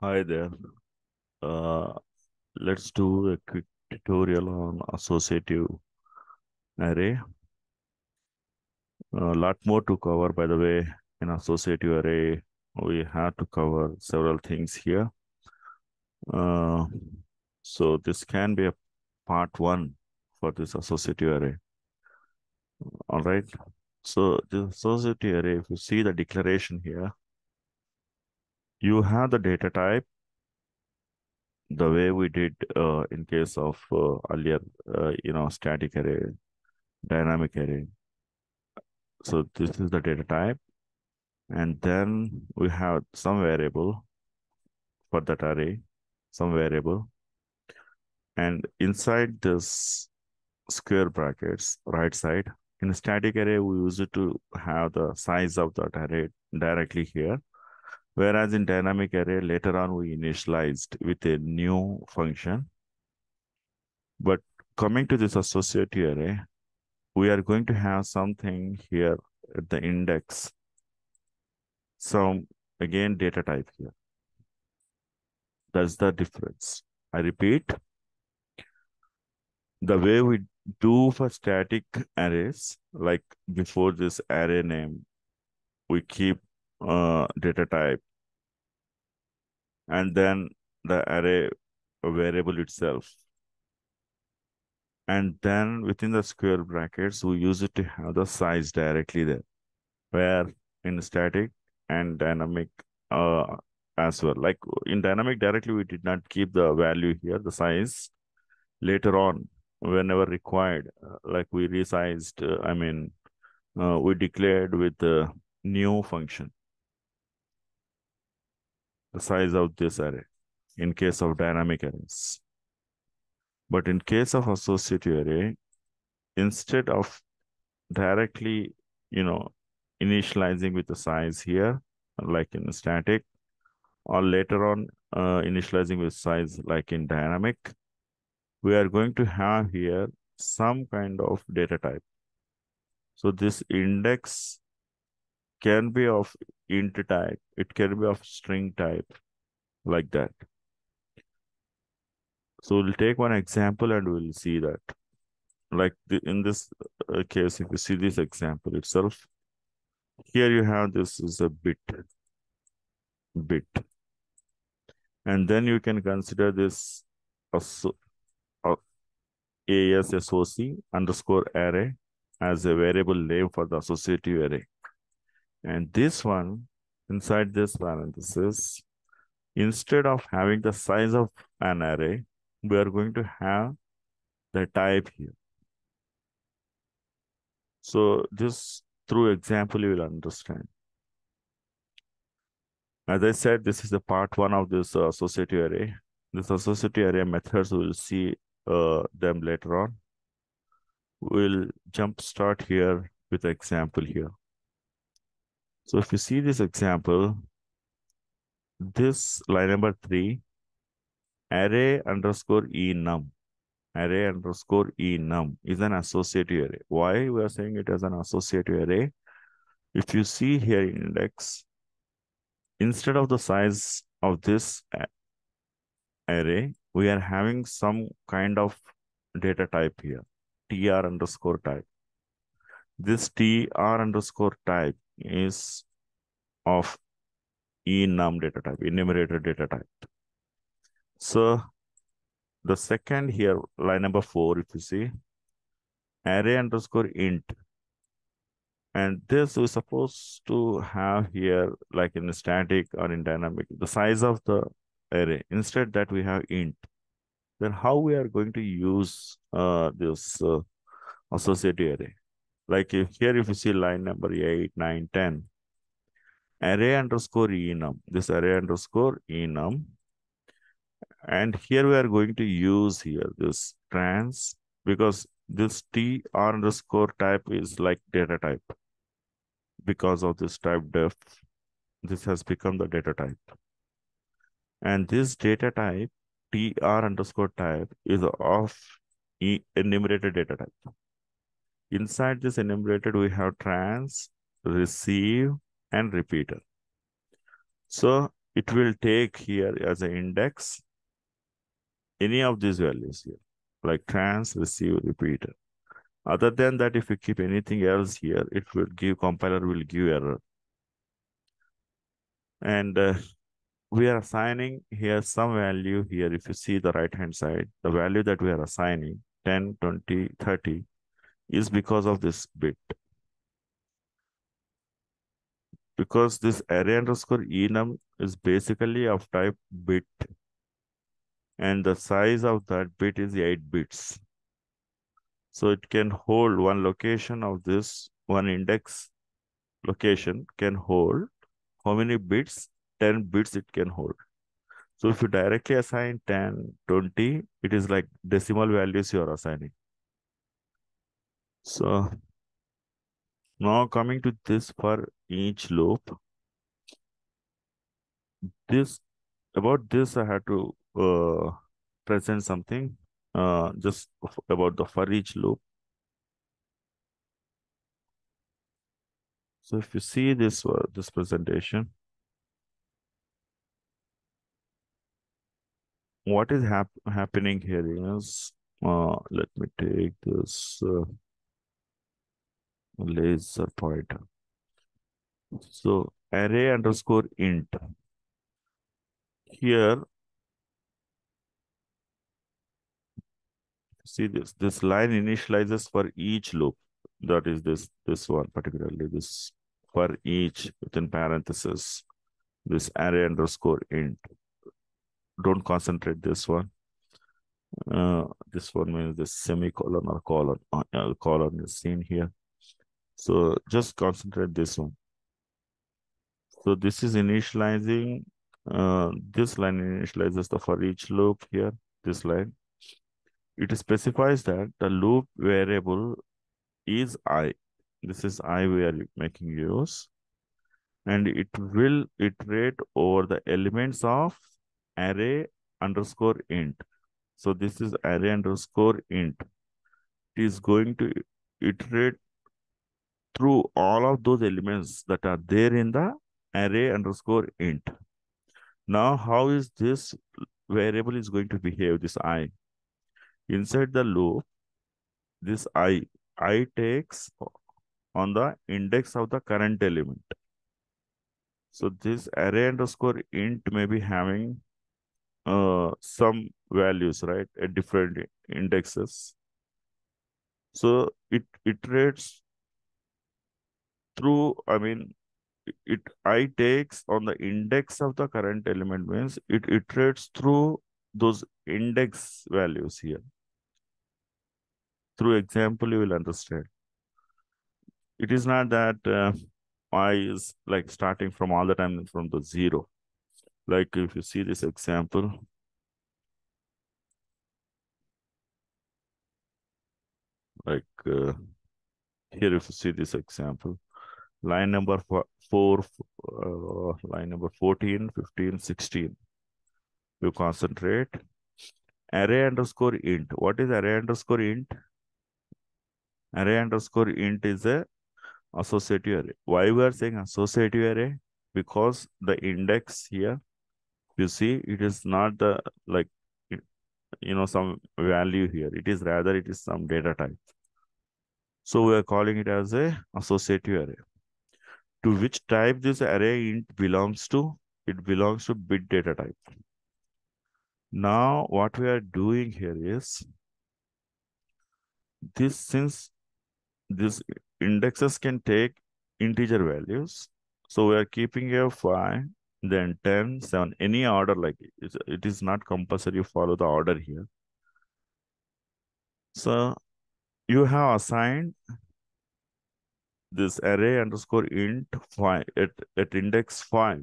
Hi there. Uh, let's do a quick tutorial on associative array. A lot more to cover, by the way. In associative array, we have to cover several things here. Uh, so this can be a part one for this associative array. All right. So the associative array, if you see the declaration here, you have the data type the way we did uh, in case of uh, earlier, uh, you know, static array, dynamic array. So this is the data type. And then we have some variable for that array, some variable. And inside this square brackets, right side, in static array, we use it to have the size of that array directly here. Whereas in dynamic array, later on we initialized with a new function. But coming to this associative array, we are going to have something here at the index. So again, data type here. That's the difference. I repeat, the way we do for static arrays, like before this array name, we keep uh, data type and then the array variable itself. And then within the square brackets, we use it to have the size directly there, where in static and dynamic uh, as well. Like in dynamic directly, we did not keep the value here, the size. Later on, whenever required, uh, like we resized, uh, I mean, uh, we declared with the new function size of this array in case of dynamic arrays. But in case of associative array, instead of directly, you know, initializing with the size here, like in static, or later on uh, initializing with size like in dynamic, we are going to have here some kind of data type. So this index can be of int type, it can be of string type, like that. So we'll take one example and we'll see that. Like the, in this uh, case, if you see this example itself, here you have this is a bit, bit. And then you can consider this as, uh, ASSOC underscore array as a variable name for the associative array. And this one, inside this parenthesis, instead of having the size of an array, we are going to have the type here. So this through example, you will understand. As I said, this is the part one of this uh, associative array. This associative array methods, we'll see uh, them later on. We'll jump start here with example here. So if you see this example, this line number three, array underscore enum, array underscore enum is an associative array. Why we are saying it as an associative array? If you see here index, instead of the size of this array, we are having some kind of data type here, tr underscore type. This tr underscore type is of enum data type, enumerator data type. So the second here, line number four, if you see, array underscore int. And this we're supposed to have here, like in static or in dynamic, the size of the array. Instead that we have int. Then how we are going to use uh, this uh, associative array? Like if here, if you see line number 8, 9, 10, array underscore enum, this array underscore enum. And here we are going to use here this trans because this tr underscore type is like data type. Because of this type def, this has become the data type. And this data type, tr underscore type, is of enumerated data type. Inside this enumerated, we have trans, receive, and repeater. So it will take here as an index any of these values here, like trans, receive, repeater. Other than that, if you keep anything else here, it will give, compiler will give error. And uh, we are assigning here some value here. If you see the right-hand side, the value that we are assigning, 10, 20, 30, is because of this bit. Because this array underscore enum is basically of type bit. And the size of that bit is 8 bits. So it can hold one location of this, one index location can hold how many bits? 10 bits it can hold. So if you directly assign 10, 20, it is like decimal values you are assigning. So now coming to this for each loop. This about this I had to uh, present something uh, just about the for each loop. So if you see this uh, this presentation, what is hap happening here is, uh, let me take this uh, laser pointer. So array underscore int. Here see this this line initializes for each loop that is this this one particularly this for each within parenthesis this array underscore int don't concentrate this one uh, this one means the semicolon or colon uh, colon is seen here so just concentrate this one so this is initializing uh, this line initializes the for each loop here this line it specifies that the loop variable is i. This is i we are making use. And it will iterate over the elements of array underscore int. So this is array underscore int. It is going to iterate through all of those elements that are there in the array underscore int. Now, how is this variable is going to behave, this i? inside the loop, this i, i takes on the index of the current element. So this array underscore int may be having uh, some values, right, at different indexes. So it iterates through, I mean, it i takes on the index of the current element means it iterates through those index values here. Through example you will understand. It is not that uh, i is like starting from all the time from the zero. Like if you see this example. Like uh, here if you see this example line number four, four uh, line number 14 15 16 you concentrate array underscore int what is array underscore int array underscore int is a associative array. Why we are saying associative array? Because the index here, you see, it is not the like, you know, some value here. It is rather, it is some data type. So we are calling it as a associative array. To which type this array int belongs to? It belongs to bit data type. Now, what we are doing here is this since these indexes can take integer values. So we are keeping a 5, then 10, 7, any order like it. It is not compulsory follow the order here. So you have assigned this array underscore int 5 at, at index 5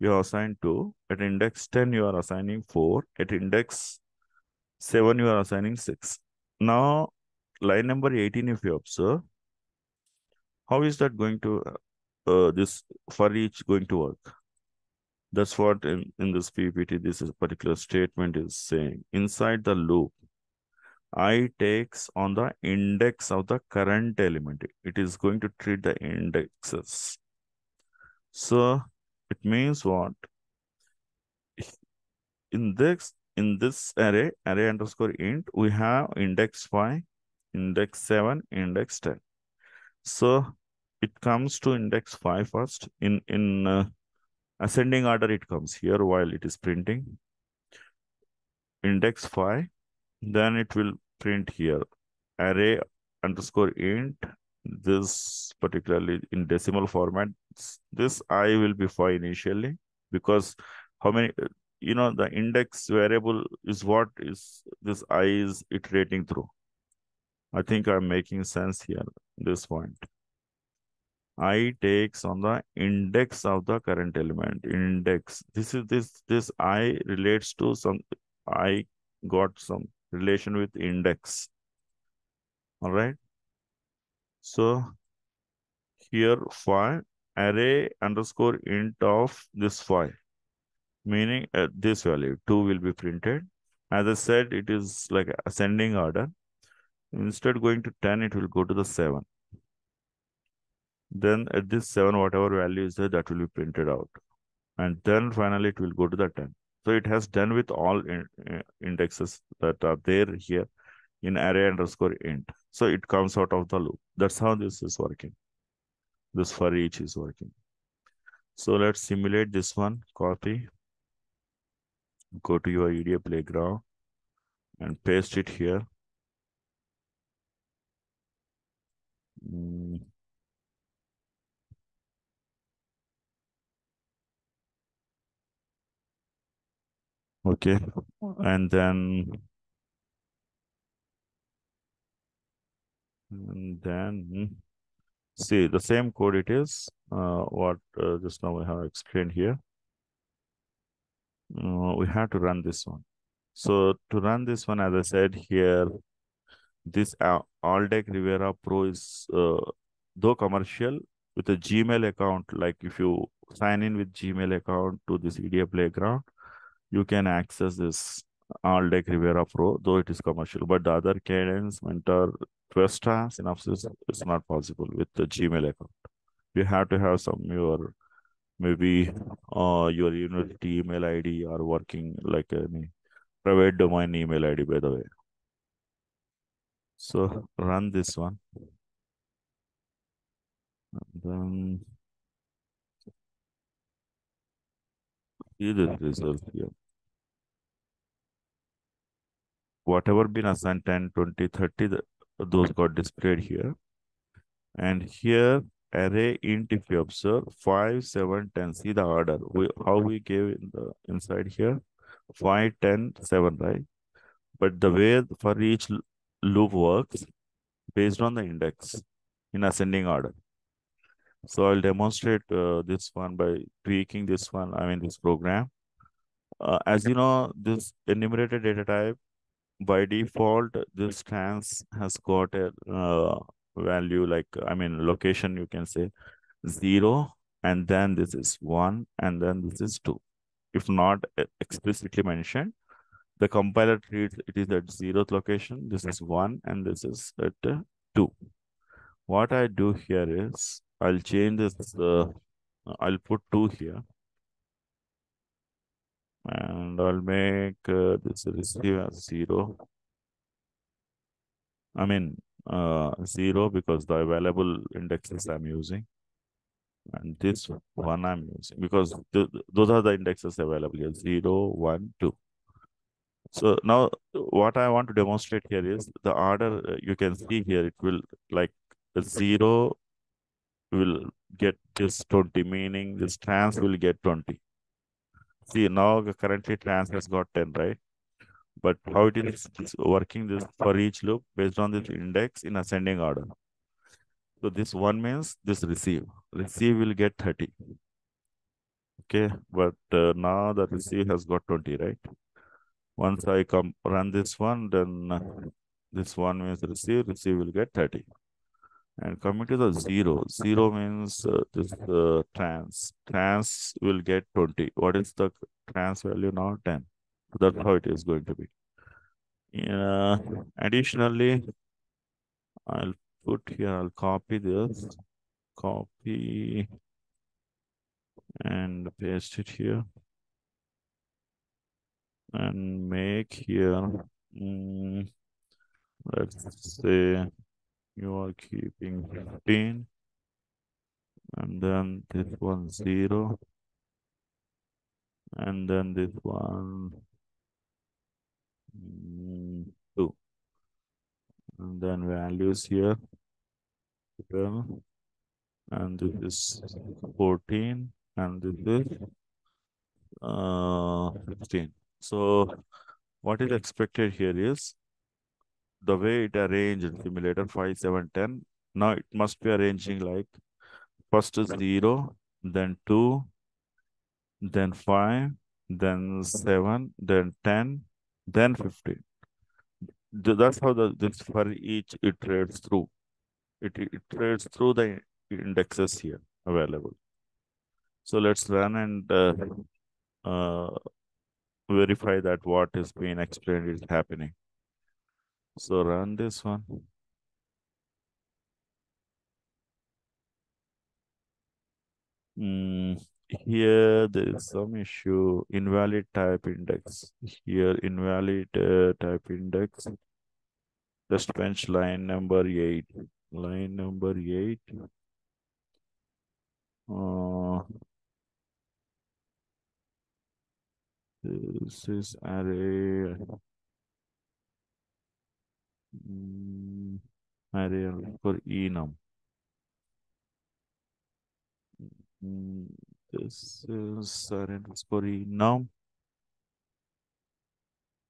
you are assigned 2 at index 10 you are assigning 4 at index 7 you are assigning 6 now line number 18, if you observe, how is that going to, uh, this for each going to work? That's what in, in this PPT, this is particular statement is saying. Inside the loop, I takes on the index of the current element. It is going to treat the indexes. So it means what? in this in this array, array underscore int, we have index 5, index 7, index 10. So it comes to index 5 first. In, in uh, ascending order, it comes here while it is printing. Index 5, then it will print here. Array underscore int, this particularly in decimal format, this i will be for initially because how many you know, the index variable is what is this i is iterating through. I think I'm making sense here, this point. i takes on the index of the current element, index. This is this, this i relates to some, i got some relation with index. All right. So here 5 array underscore int of this 5 meaning uh, this value 2 will be printed. As I said, it is like ascending order. Instead going to 10, it will go to the 7. Then at this 7, whatever value is there, that will be printed out. And then finally it will go to the 10. So it has done with all in, uh, indexes that are there here in array underscore int. So it comes out of the loop. That's how this is working. This for each is working. So let's simulate this one, copy, go to your EDA playground and paste it here. Mm. Okay, and then and then see the same code it is uh, what uh, just now we have explained here. Uh, we have to run this one. So to run this one, as I said here, this uh, Aldec Rivera Pro is, uh, though commercial, with a Gmail account, like if you sign in with Gmail account to this EDA Playground, you can access this Aldec Rivera Pro, though it is commercial. But the other Cadence, Mentor, Questa, Synopsys, it's not possible with the Gmail account. You have to have some your maybe uh, your university email ID or working like a private domain email ID, by the way. So run this one. And then see the result here. Whatever been assigned 10, 20, 30, the, those got displayed here. And here array int if you observe 5 7 10 see the order. We how we gave in the inside here? 5 10 7 right? But the way for each loop works based on the index in ascending order so i'll demonstrate uh, this one by tweaking this one i mean this program. Uh, as you know this enumerated data type by default this trans has got a uh, value like i mean location you can say zero and then this is one and then this is two. If not explicitly mentioned the compiler treats it is at zeroth location this is one and this is at uh, two. What i do here is i'll change this uh, i'll put two here and i'll make uh, this receive as zero i mean uh, 0 because the available indexes I'm using. And this one I'm using because th those are the indexes available here 0, 1, 2. So now what I want to demonstrate here is the order uh, you can see here, it will like 0 will get this 20, meaning this trans will get 20. See, now currently trans has got 10, right? but how it is working this for each loop based on this index in ascending order. So this one means this receive. Receive will get 30. Okay, but uh, now the receive has got 20, right? Once I come run this one, then this one means receive, receive will get 30. And coming to the zero, zero means uh, this uh, trans. Trans will get 20. What is the trans value now? 10. That's how it is going to be. Yeah. Additionally, I'll put here, I'll copy this, copy and paste it here. and make here, mm, let's say you are keeping 15 and then this one 0 and then this one 2 and then values here. 12 and this is 14 and this is uh 16 so what is expected here is the way it arranged in simulator 5 7 10 now it must be arranging like first is 0 then 2 then 5 then 7 then 10 then 15 that's how the this for each it trades through. It, it trades through the indexes here available. So let's run and uh, uh, verify that what is being explained is happening so run this one mm, here there is some issue. Invalid type index. Here invalid uh, type index. Test bench line number 8 line number 8 uh, this is array um, array for enum. Um, this is array for enum.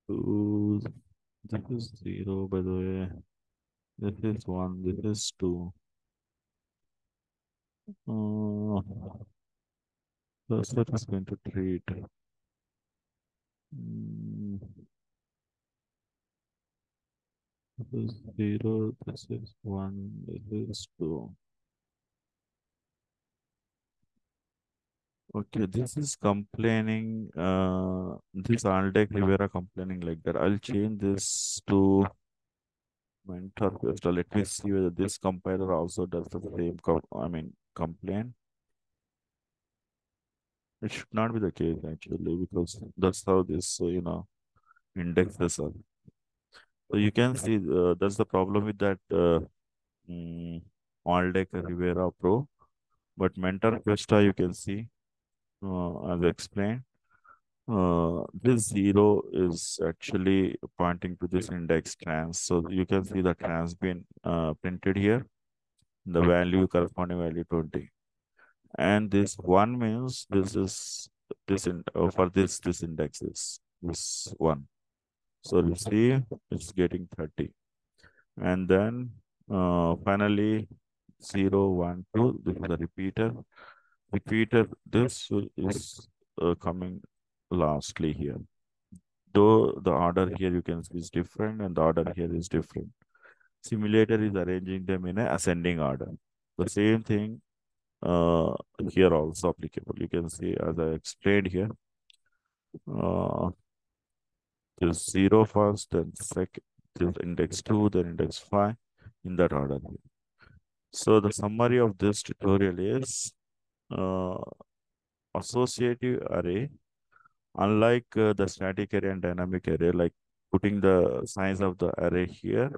This is zero by the way. This is one this is two. Uh, cursor is going to treat. Mm, this is zero this is one this is two Okay, this is complaining, uh, this Aldec Rivera complaining like that. I'll change this to mentor first. Let me see whether this compiler also does the same, I mean, complain. It should not be the case actually, because that's how this, you know, indexes are. So you can see uh, that's the problem with that uh, um, Aldec Rivera Pro. But Mentor Questa, you can see uh, as explained, uh, this zero is actually pointing to this index trans. So you can see the trans being uh, printed here, the value corresponding value 20. And this one means this is this in uh, for this this index is this one. So you see. It's getting 30. And then uh, finally 0, 1, 2, this is the repeater. Repeater, this is uh, coming lastly here. Though the order here you can see is different and the order here is different. Simulator is arranging them in a ascending order. The same thing uh, here also applicable. You can see as i explained here uh, there's zero first then second there's index two then index five in that order so the summary of this tutorial is uh, associative array, unlike uh, the static array and dynamic array, like putting the size of the array here,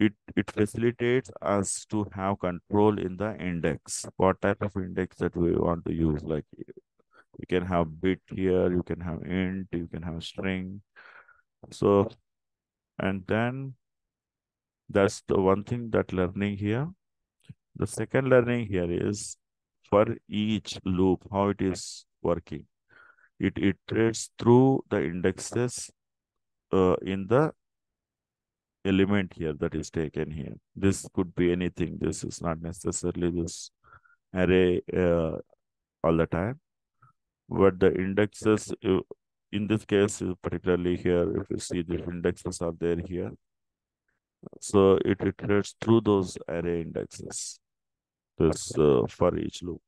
it, it facilitates us to have control in the index. What type of index that we want to use? Like you can have bit here, you can have int, you can have string. So, and then that's the one thing that learning here. The second learning here is for each loop, how it is working. It iterates through the indexes uh, in the element here that is taken here. This could be anything. This is not necessarily this array uh, all the time. But the indexes, uh, in this case, particularly here, if you see the indexes are there here. So it iterates through those array indexes this uh, for each loop.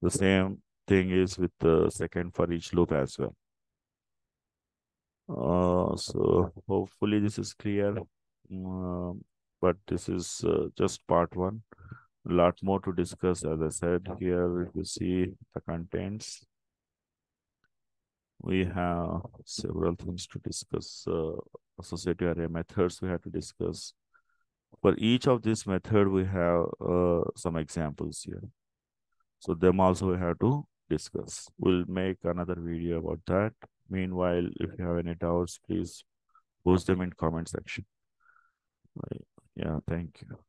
The same thing is with the second for each loop as well. Uh, so hopefully this is clear. Uh, but this is uh, just part one. A lot more to discuss. As I said here, if you see the contents, we have several things to discuss. Uh, associative array methods we have to discuss. For each of these method, we have uh, some examples here. So them also we have to discuss. We'll make another video about that. Meanwhile, if you have any doubts, please post them in comment section. Yeah, thank you.